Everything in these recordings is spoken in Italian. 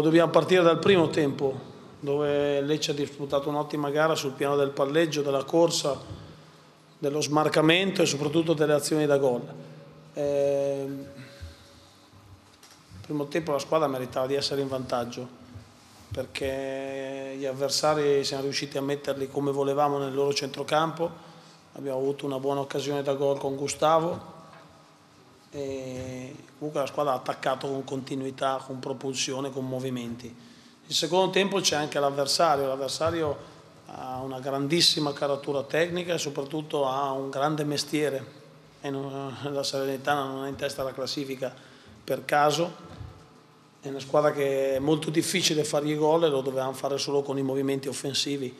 Dobbiamo partire dal primo tempo, dove Lecce ha disputato un'ottima gara sul piano del palleggio, della corsa, dello smarcamento e soprattutto delle azioni da gol. Eh, primo tempo la squadra meritava di essere in vantaggio perché gli avversari siamo riusciti a metterli come volevamo nel loro centrocampo, abbiamo avuto una buona occasione da gol con Gustavo e comunque la squadra ha attaccato con continuità, con propulsione, con movimenti. Il secondo tempo c'è anche l'avversario, l'avversario ha una grandissima caratura tecnica e soprattutto ha un grande mestiere non, la Serenità non ha in testa la classifica per caso, è una squadra che è molto difficile fargli gol e lo dovevamo fare solo con i movimenti offensivi.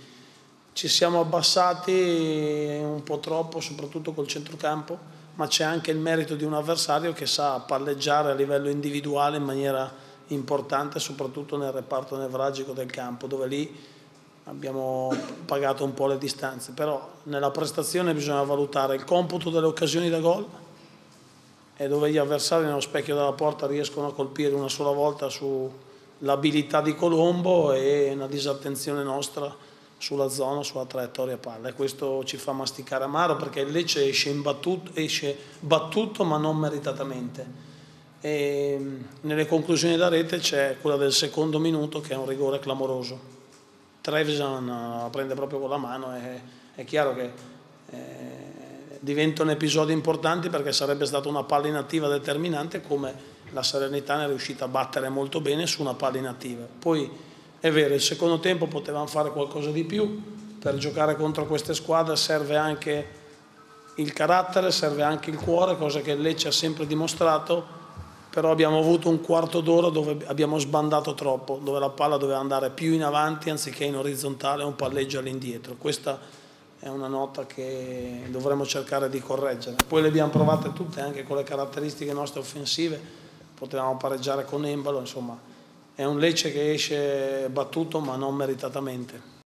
Ci siamo abbassati un po' troppo, soprattutto col centrocampo, ma c'è anche il merito di un avversario che sa palleggiare a livello individuale in maniera importante, soprattutto nel reparto nevralgico del campo, dove lì abbiamo pagato un po' le distanze, però nella prestazione bisogna valutare il computo delle occasioni da gol e dove gli avversari nello specchio della porta riescono a colpire una sola volta sull'abilità di Colombo e una disattenzione nostra sulla zona, sulla traiettoria palla. E questo ci fa masticare amaro perché il Lecce esce, battuto, esce battuto ma non meritatamente. E mm, nelle conclusioni da rete c'è quella del secondo minuto che è un rigore clamoroso. Trevisan la prende proprio con la mano e è chiaro che eh, diventano episodi importanti perché sarebbe stata una palla inattiva determinante come la Serenità ne è riuscita a battere molto bene su una palla inattiva. Poi è vero, il secondo tempo potevamo fare qualcosa di più, per giocare contro queste squadre serve anche il carattere, serve anche il cuore, cosa che Lecce ha sempre dimostrato, però abbiamo avuto un quarto d'ora dove abbiamo sbandato troppo, dove la palla doveva andare più in avanti anziché in orizzontale un palleggio all'indietro. Questa è una nota che dovremmo cercare di correggere. Poi le abbiamo provate tutte anche con le caratteristiche nostre offensive, potevamo pareggiare con Embalo, insomma è un Lecce che esce battuto ma non meritatamente.